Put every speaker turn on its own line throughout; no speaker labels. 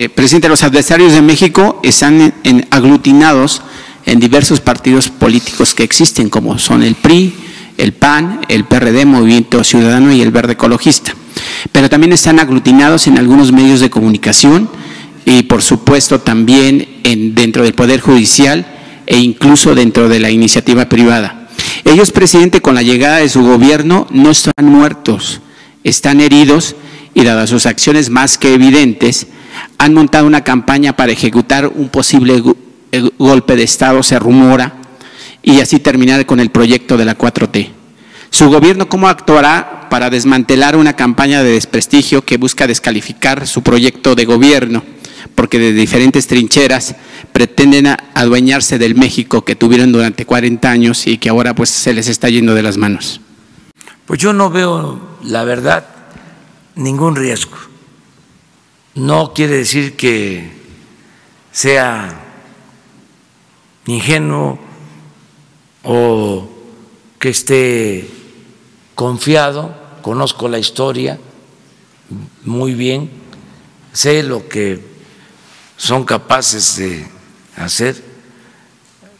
Eh, presidente, los adversarios de México están aglutinados en diversos partidos políticos que existen, como son el PRI, el PAN, el PRD, Movimiento Ciudadano y el Verde Ecologista. Pero también están aglutinados en algunos medios de comunicación y, por supuesto, también en- dentro del Poder Judicial e incluso dentro de la iniciativa privada. Ellos, presidente, con la llegada de su gobierno no están muertos, están heridos y dadas sus acciones más que evidentes, han montado una campaña para ejecutar un posible eh, golpe de Estado, se rumora, y así terminar con el proyecto de la 4T. ¿Su gobierno cómo actuará para desmantelar una campaña de desprestigio que busca descalificar su proyecto de gobierno? Porque de diferentes trincheras pretenden adueñarse del México que tuvieron durante 40 años y que ahora pues se les está yendo de las manos.
Pues yo no veo, la verdad, ningún riesgo. No quiere decir que sea ingenuo o que esté confiado, conozco la historia muy bien, sé lo que son capaces de hacer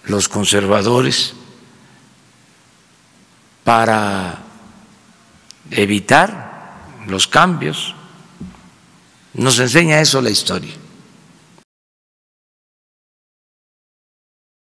los conservadores para evitar los cambios. Nos enseña eso la historia.